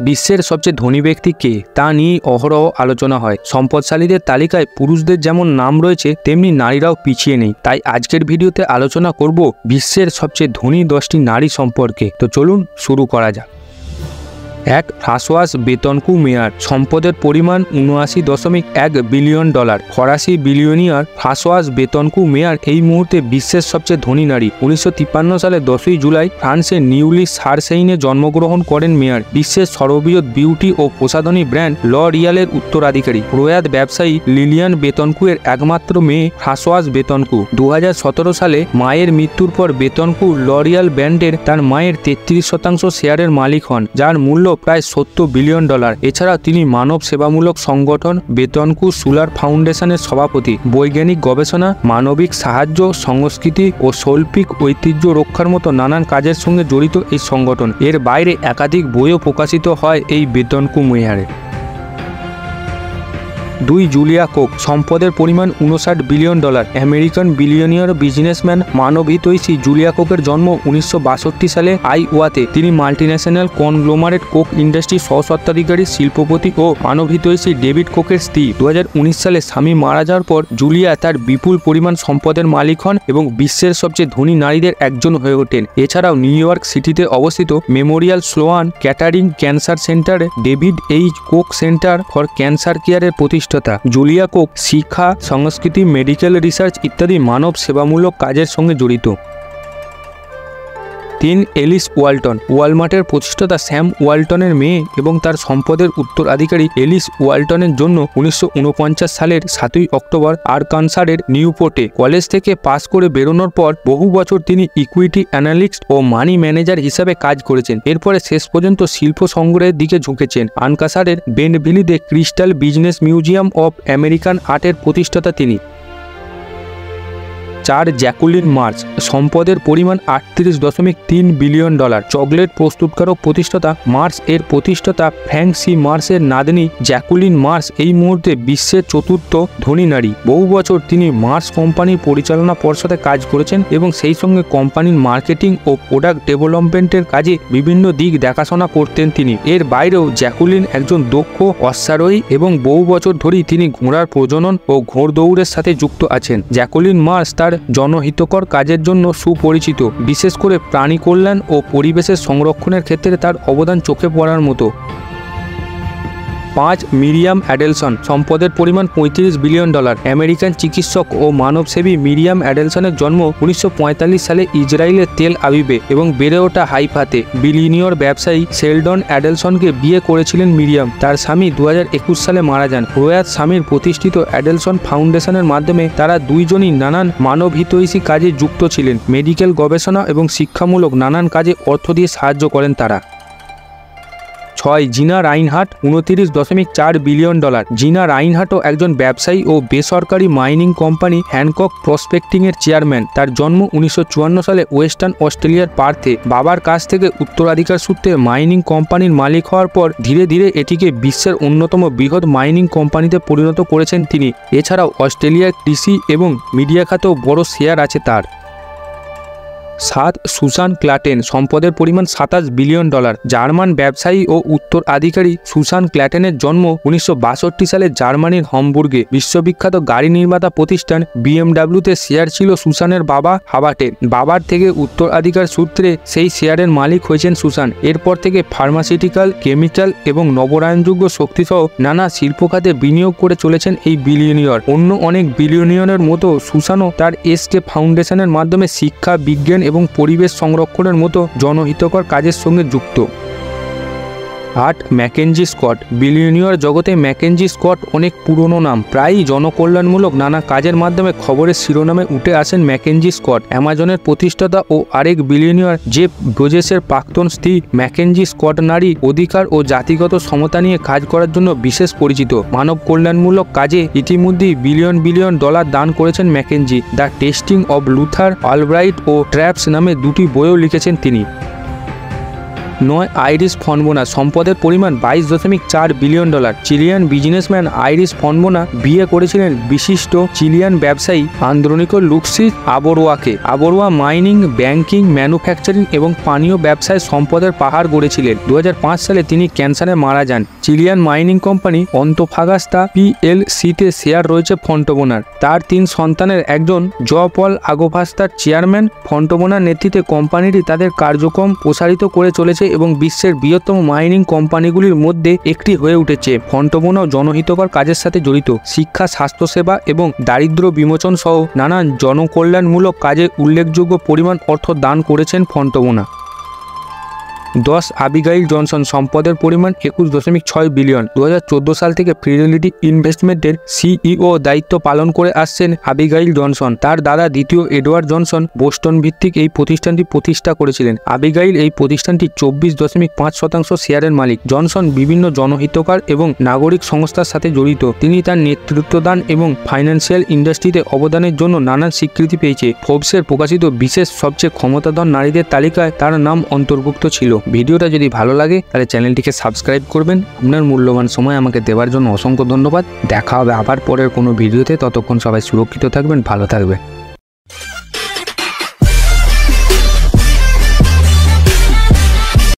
বিশ্বের সবচেয়ে ধনী ব্যক্তি কে তা নিয়ে অহরহ আলোচনা হয়। সম্পদশালীদের তালিকায় পুরুষদের যেমন নাম রয়েছে, তেমনি নারীরাও পিছিয়ে নেই। তাই আজকের ভিডিওতে আলোচনা করব বিশ্বের সবচেয়ে ধনী দশটি নারী সম্পর্কে। তো চলুন শুরু করা যাক। এক ফ্রাসোয়াস বেতনকু মেয়ার। সম্পদের পরিমাণ উনআশি দশমিক এক বিলিয়ন ডলার। ফরাসি বিলিয়নিয়ার ফ্রাসোয়াস বেতনকু মেয়ার এই মুহূর্তে বিশ্বের সবচেয়ে ধনী নারী। উনিশশো সালে দশই জুলাই ফ্রান্সের নিউলি সারসেইনে জন্মগ্রহণ করেন মেয়ার। বিশ্বের সর্ববৃহৎ বিউটি ও প্রসাধনী ব্র্যান্ড ল রিয়ালের উত্তরাধিকারী। প্রয়াত ব্যবসায়ী লিলিয়ান বেতনকু এর একমাত্র মেয়ে ফ্রাসোয়াস বেতনকু। দু হাজার সতেরো সালে মায়ের মৃত্যুর পর বেতনকু লরিয়াল ব্র্যান্ডের তার মায়ের তেত্রিশ শতাংশ শেয়ারের মালিক হন, যার মূল্য প্রায় সত্তর বিলিয়ন ডলার। এছাড়া তিনি মানব সেবামূলক সংগঠন বেতনকু সুলার ফাউন্ডেশনের সভাপতি, বৈজ্ঞানিক গবেষণা, মানবিক সাহায্য, সংস্কৃতি ও শৈল্পিক ঐতিহ্য রক্ষার মতো নানান কাজের সঙ্গে জড়িত এই সংগঠন। এর বাইরে একাধিক বইও প্রকাশিত হয় এই বেতনকু মেয়ারে। দুই জুলিয়া কোক, সম্পদের পরিমাণ উনষাট billion dollar. American billionaire businessman মানবহিতৈষী Julia কোকের জন্ম উনিশশো বাষট্টি সালে আইওয়াতে। তিনি মাল্টিন্যাশনাল কনগ্লোমারেট কোক ইন্ডাস্ট্রির সহস্বত্বাধিকারী শিল্পপতি ও মানবহিতৈষী ডেভিড কোকের স্ত্রী। দু হাজার উনিশ সালে স্বামী মারা যাওয়ার পর জুলিয়া তার বিপুল পরিমাণ সম্পদের মালিক হন এবং বিশ্বের সবচেয়ে ধনী নারীদের একজন হয়ে ওঠেন। এছাড়াও নিউ ইয়র্ক সিটিতে অবস্থিত মেমোরিয়াল স্লোয়ান ক্যাটারিং ক্যান্সার সেন্টারে David H Koch Center for Cancer কেয়ারের প্রতিষ্ঠা প্রতিষ্ঠাতা জুলিয়া কোক শিক্ষা সংস্কৃতি মেডিকেল রিসার্চ ইত্যাদি মানব সেবামূলক কাজের সঙ্গে জড়িত। তিন এলিস ওয়ালটন। ওয়ালমার্টের প্রতিষ্ঠাতা স্যাম ওয়ালটনের মেয়ে এবং তার সম্পদের উত্তরাধিকারী এলিস ওয়ালটনের জন্য উনিশশো ঊনপঞ্চাশ সালের সাতই অক্টোবর আরকানসারের নিউপোর্টে কলেজ থেকে পাস করে বেরোনোর পর বহু বছর তিনি ইকুইটি অ্যানালিস্ট ও মানি ম্যানেজার হিসাবে কাজ করেছেন। এরপরে শেষ পর্যন্ত শিল্প সংগ্রহের দিকে ঝুঁকেছেন। আনকাসারের বেন্ডভিলিতে Crystal Bridges Museum of American আর্টের প্রতিষ্ঠাতা তিনি। চার জ্যাকুলিন মার্চ। সম্পদের পরিমাণ আটত্রিশ দশমিক তিন বিলিয়ন ডলার। চকলেট প্রস্তুতকারক প্রতিষ্ঠাতা মার্স এর প্রতিষ্ঠাতা ফ্র্যাঙ্ক সি মার্সের নাতনি জ্যাকুলিন মার্স এই মুহূর্তে বিশ্বের চতুর্থ ধনী নারী। বহু বছর তিনি মার্স কোম্পানির পরিচালনা পর্ষদে কাজ করেছেন এবং সেই সঙ্গে কোম্পানির মার্কেটিং ও প্রোডাক্ট ডেভেলপমেন্টের কাজে বিভিন্ন দিক দেখাশোনা করতেন তিনি। এর বাইরেও জ্যাকুলিন একজন দক্ষ, অশ্বারোহী এবং বহু বছর ধরেই তিনি ঘোড়ার প্রজনন ও ঘোড় দৌড়ের সাথে যুক্ত আছেন। জ্যাকুলিন মার্স তার জনহিতকর কাজের জন্য সুপরিচিত। বিশেষ করে প্রাণী কল্যাণ ও পরিবেশের সংরক্ষণের ক্ষেত্রে তার অবদান চোখে পড়ার মতো। পাঁচ মিরিয়াম অ্যাডেলসন। সম্পদের পরিমাণ পঁয়ত্রিশ বিলিয়ন ডলার। আমেরিকান চিকিৎসক ও মানবসেবী মিরিয়াম অ্যাডেলসনের জন্ম উনিশশো পঁয়তাল্লিশ সালে ইসরায়েলের তেল আবিবে এবং বেড়ে ওঠা হাইফাতে। বিলিনিয়র ব্যবসায়ী সেলডন অ্যাডেলসনকে বিয়ে করেছিলেন মিরিয়াম। তার স্বামী দু হাজার একুশ সালে মারা যান। প্রয়াত স্বামীর প্রতিষ্ঠিত অ্যাডেলসন ফাউন্ডেশনের মাধ্যমে তারা দুইজনই নানান মানবহিতৈষী কাজে যুক্ত ছিলেন। মেডিকেল গবেষণা এবং শিক্ষামূলক নানান কাজে অর্থ দিয়ে সাহায্য করেন তারা। ছয় জিনা রাইনহাট উনতিরিশ দশমিক চার বিলিয়ন ডলার। জিনা রাইনহাটও একজন ব্যবসায়ী ও বেসরকারি মাইনিং কোম্পানি হ্যানকক প্রসপেক্টিংয়ের চেয়ারম্যান। তার জন্ম উনিশশো চুয়ান্ন সালে ওয়েস্টার্ন অস্ট্রেলিয়ার পার্থে। বাবার কাছ থেকে উত্তরাধিকার সূত্রে মাইনিং কোম্পানির মালিক হওয়ার পর ধীরে ধীরে এটিকে বিশ্বের অন্যতম বৃহৎ মাইনিং কোম্পানিতে পরিণত করেছেন তিনি। এছাড়াও অস্ট্রেলিয়ার কৃষি এবং মিডিয়া খাতেও বড় শেয়ার আছে তার। সাত সুসান ক্ল্যাটেন। সম্পদের পরিমাণ সাতাশ বিলিয়ন ডলার। জার্মান ব্যবসায়ী ও উত্তরাধিকারী সুসান ক্ল্যাটেনের জন্ম উনিশশো বাষট্টি সালে জার্মানির হমবুর্গে। বিশ্ববিখ্যাত গাড়ি নির্মাতা প্রতিষ্ঠান বিএমডাব্লিউতে শেয়ার ছিল সুসানের বাবা হাবাটের বাবার থেকে উত্তরাধিকার সূত্রে সেই শেয়ারের মালিক হয়েছেন সুসান এরপর থেকে ফার্মাসিউটিক্যাল, কেমিক্যাল এবং নবরায়ণযোগ্য শক্তিসহ নানা শিল্প খাতে বিনিয়োগ করে চলেছেন এই বিলিয়নিয়র। অন্য অনেক বিলিয়নিয়নের মতো সুসানও তার এসটে ফাউন্ডেশনের মাধ্যমে শিক্ষা, বিজ্ঞান এবং পরিবেশ সংরক্ষণের মতো জনহিতকর কাজের সঙ্গে যুক্ত। আট ম্যাকেনজি স্কট। বিলিয়নিয়র জগতে ম্যাকেনজি স্কট অনেক পুরনো নাম। প্রায়ই জনকল্যাণমূলক নানা কাজের মাধ্যমে খবরের শিরোনামে উঠে আসেন ম্যাকেনজি স্কট। অ্যামাজনের প্রতিষ্ঠাতা ও আরেক বিলিয়নিয়র জেফ গোজেসের প্রাক্তন স্ত্রী ম্যাকেনজি স্কট নারী অধিকার ও জাতিগত সমতা নিয়ে কাজ করার জন্য বিশেষ পরিচিত। মানব কল্যাণমূলক কাজে ইতিমধ্যেই বিলিয়ন বিলিয়ন ডলার দান করেছেন Mackenzie. The Testing of Luther Albright O Traps নামে দুটি বইও লিখেছেন তিনি। নয় আইরিস ফনবোনা। সম্পদের পরিমাণ বাইশ দশমিক চার billion dollar. Chilean businessman Iris Fontbona বিয়ে করেছিলেন বিশিষ্ট চিলিয়ান ব্যবসায়ী আন্দ্রনিকো লুক্সি আবরোয়াকে। আবরোয়া মাইনিং, ব্যাংকিং, ম্যানুফ্যাকচারিং এবং পানীয় ব্যবসায় সম্পদের পাহাড় গড়েছিলেন। দু হাজার পাঁচ সালে তিনি ক্যান্সারে মারা যান। চিলিয়ান মাইনিং কোম্পানি অন্তফাগাস্তা পিএলসিতে শেয়ার রয়েছে ফন্টবোনার। তার তিন সন্তানের একজন জ পল আগোভাস্তার চেয়ারম্যান। ফন্টবোনার নেতৃত্বে কোম্পানিটি তাদের কার্যক্রম প্রসারিত করে চলেছে এবং বিশ্বের বৃহত্তম মাইনিং কোম্পানিগুলির মধ্যে একটি হয়ে উঠেছে। ফন্টবোনাও জনহিতকর কাজের সাথে জড়িত। শিক্ষা, স্বাস্থ্যসেবা এবং দারিদ্র বিমোচন সহ নানান জনকল্যাণমূলক কাজে উল্লেখযোগ্য পরিমাণ অর্থ দান করেছেন ফন্টবোনা দশ আবিগাইল জনসন সম্পদের পরিমাণ একুশ দশমিক ছয় বিলিয়ন। দু হাজার চোদ্দ সাল থেকে ফিডেলিটি ইনভেস্টমেন্টের সিইও দায়িত্ব পালন করে আসছেন আবিগাইল জনসন। তার দাদা দ্বিতীয় এডওয়ার্ড জনসন বোস্টন ভিত্তিক এই প্রতিষ্ঠানটি প্রতিষ্ঠা করেছিলেন। আবিগাইল এই প্রতিষ্ঠানটি চব্বিশ দশমিক পাঁচ শতাংশ শেয়ারের মালিক। জনসন বিভিন্ন জনহিতকার এবং নাগরিক সংস্থার সাথে জড়িত। তিনি তার নেতৃত্বদান এবং ফাইন্যান্সিয়াল ইন্ডাস্ট্রিতে অবদানের জন্য নানান স্বীকৃতি পেয়েছে। ফোর্বসের প্রকাশিত বিশেষ সবচেয়ে ক্ষমতাধর নারীদের তালিকায় তার নাম অন্তর্ভুক্ত ছিল। ভিডিওটা যদি ভালো লাগে, তাহলে চ্যানেলটিকে সাবস্ক্রাইব করবেন। আপনার মূল্যবান সময় আমাকে দেওয়ার জন্য অসংখ্য ধন্যবাদ। দেখা হবে আবার পরের কোনো ভিডিওতে। ততক্ষণ সবাই সুরক্ষিত থাকবেন, ভালো থাকবেন।